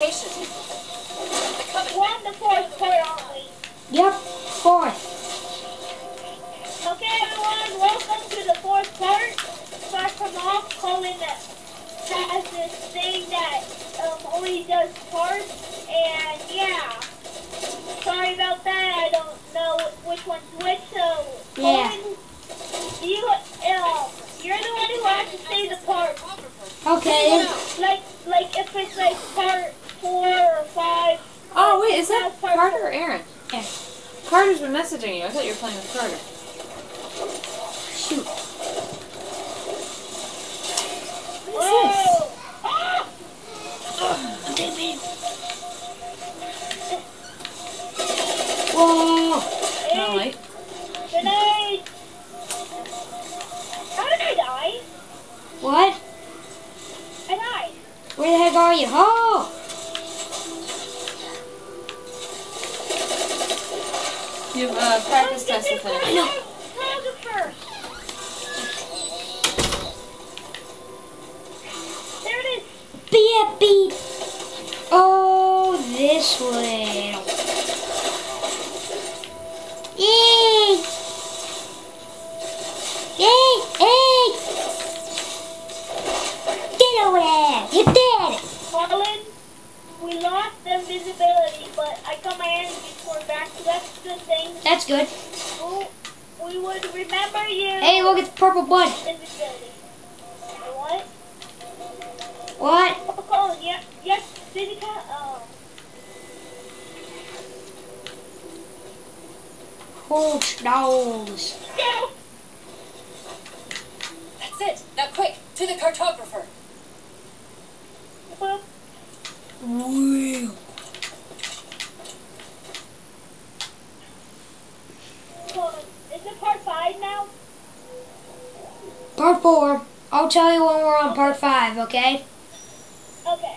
We're the fourth part, aren't? Yep, fourth. Okay, everyone, welcome to the fourth part. Start from off, Colin has this thing that um, only does parts, and yeah. Sorry about that, I don't know which one's which, so Yeah. Colin, you, um, you're the one who has to say the part. Okay. Like, like if it's like part four or five. Oh, wait, is that that's part Carter four. or Aaron? Yeah. Carter's been messaging you. I thought you were playing with Carter. Shoot. Ah! Whoa. Not light. Grenade! How did I die? What? I died. Where the heck are you? Oh! You've uh, practice Let's test the it. know. There it is. Beep beep. Oh, this way. Look at the purple bud. What? What? Oh, yeah, yes, um, no. That's it. Now quick, to the cartographer. Colin, is it part five now? Part four. I'll tell you when we're on part five, okay? Okay.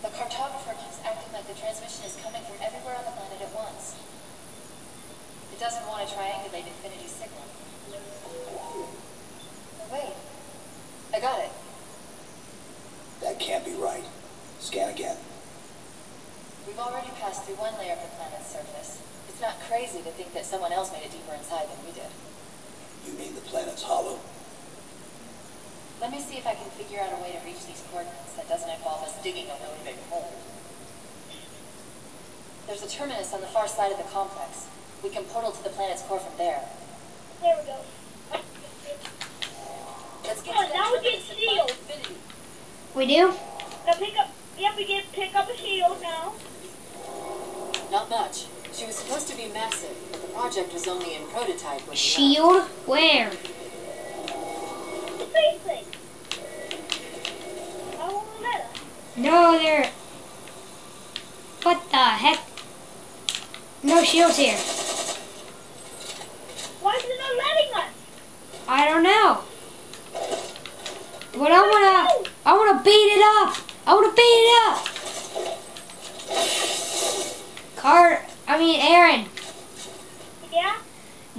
The cartographer keeps acting like the transmission is coming from everywhere on the planet at once. It doesn't want to triangulate Infinity's signal. Oh, wait. I got it. That can't be right. Scan again. We've already passed through one layer of the planet's surface. It's not crazy to think that someone else made it deeper inside than we did. You mean the planet's hollow? Let me see if I can figure out a way to reach these coordinates that doesn't involve us digging a really big hole. There's a terminus on the far side of the complex. We can portal to the planet's core from there. There we go. Let's get Yeah, to now we get terminus and sealed. find We do? Now pick up. Yep, we get pick up a shield now. Not much. She was supposed to be massive, but the project was only in prototype when we left. Shield? Where? The space thing. I won't let us. No, there. What the heck? No shields here. Why is it not letting us? I don't know. But I wanna, I wanna beat it up. I wanna beat it up. Cart, I mean Aaron. Yeah.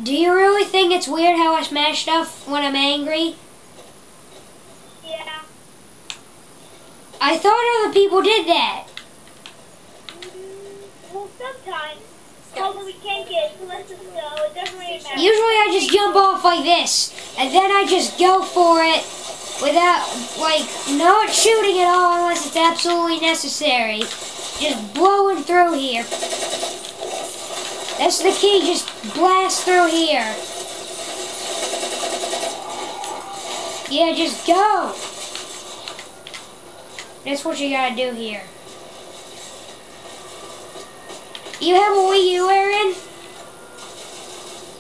Do you really think it's weird how I smash stuff when I'm angry? Yeah. I thought other people did that. Mm, Well, sometimes. Although we can't get it to let us go, it doesn't really matter. Usually I just jump off like this, and then I just go for it without, like, not shooting at all unless it's absolutely necessary. Just blowing through here. That's the key, just blast through here. Yeah, just go. That's what you gotta do here. You have a Wii U, Aaron?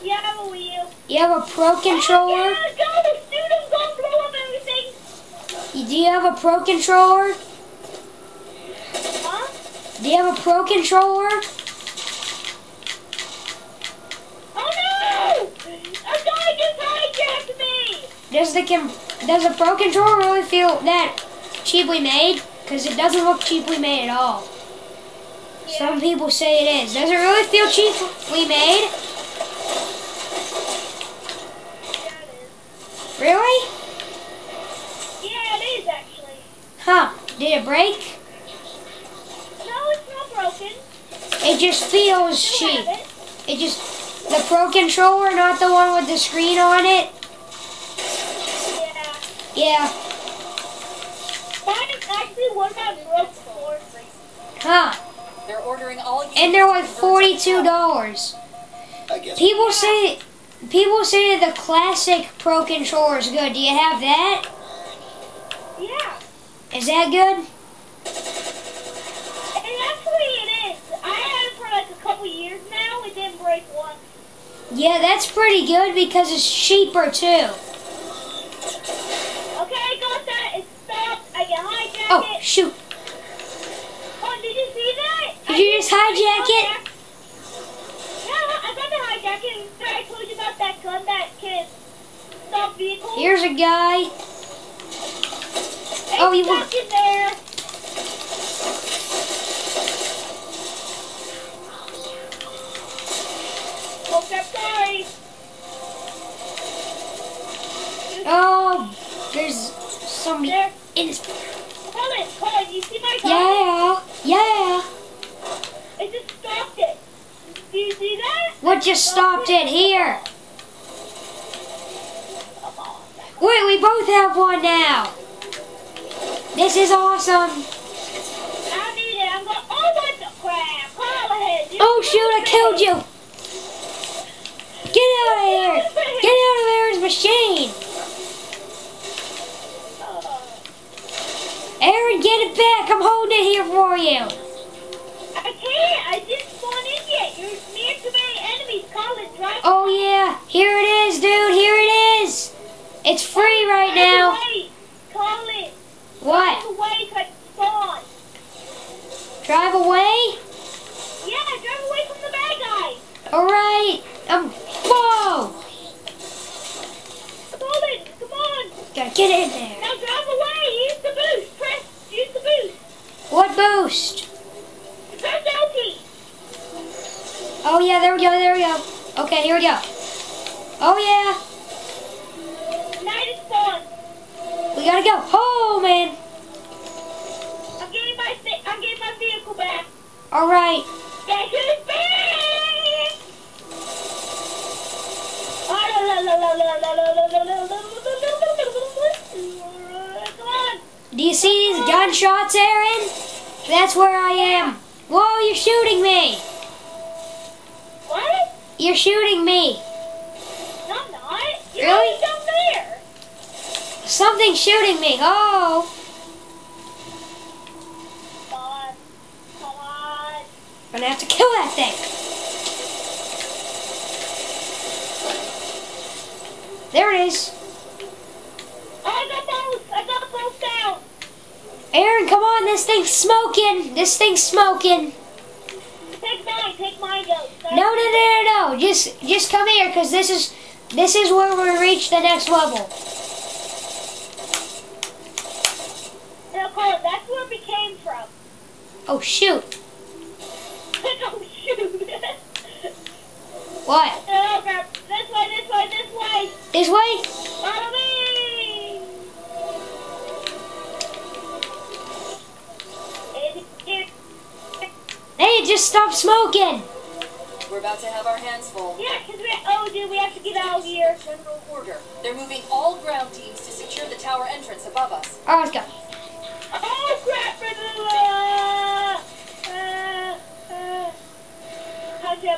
Yeah, I have a wheel. You have a Pro oh controller? Oh, yeah, go! Dude, I'm gonna blow up everything. Do you have a Pro controller? Huh? Do you have a Pro controller? Oh no! A guy just hijacked me! Does the does the Pro controller really feel that cheaply made? Because it doesn't look cheaply made at all. Some people say it is. Does it really feel cheaply made? Yeah, it is. Really? Yeah, it is actually. Huh? Did it break? No, it's not broken. It just feels cheap. it. It just the Pro controller, not the one with the screen on it. Yeah. Yeah. Mine is actually one of my broke for. Huh? They're ordering all And they're like forty-two dollars. I guess. People say people say the classic Pro controller is good. Do you have that? Yeah. Is that good? And actually it is. I had it for like a couple years now. It didn't break once. Yeah, that's pretty good because it's cheaper too. Shoot! Oh, did you see that? Did you just hijack it? Yeah, I got the hijack it. I told you about that gun that can stop vehicles. Here's a guy. It's oh, you stuck want- in there. Oh. Oh, there's somebody There. in his. Colin, you see my gun? Yeah, yeah. It just stopped it. Do you see that? What just stopped it here? Wait, we both have one now. This is awesome. I need it. I'm going. Oh, what the crap? Colin. you Oh shoot, I killed you. Get out of here. Get out of Aaron's machine. Aaron, get it back. I'm holding it here for you. I can't. I didn't spawn in yet. You're near too many enemies. Colin, drive. Oh yeah, here it is, dude. Here it is. It's free right now. Wait, Colin. What? Drive away so spawn. Drive away? Yeah, drive away from the bad guys. All right. Um. Whoa! Colin, come on. Gotta get in there. What boost? Oh yeah, there we go, there we go. Okay, here we go. Oh yeah. Night is. We gotta go. Oh man. I'm getting my I'm getting my vehicle back. All right. Back to the back. Do you see these gunshots, Aaron? That's where I am. Whoa, you're shooting me. What? You're shooting me. No, I'm not. You're Really? down there. Something's shooting me. Oh. Come on. Come on. I'm gonna have to kill that thing. There it is. I got both. I got both down. Aaron, come on. This thing's smoking. This thing's smoking. Take mine. Take mine. No, no, no, no, no. Just, just come here, cause this is, this is where we reach the next level. No, Colin, that's where we came from. Oh shoot. oh, shoot. What? oh. This way, this way, this way. This way? Follow me. Hey, just stopped smoking. We're about to have our hands full. Yeah, because we, oh, dude, we have to get out of here. General order. They're moving all ground teams to secure the tower entrance above us. All right, let's go. Oh, crap. Uh, uh, uh, how'd you,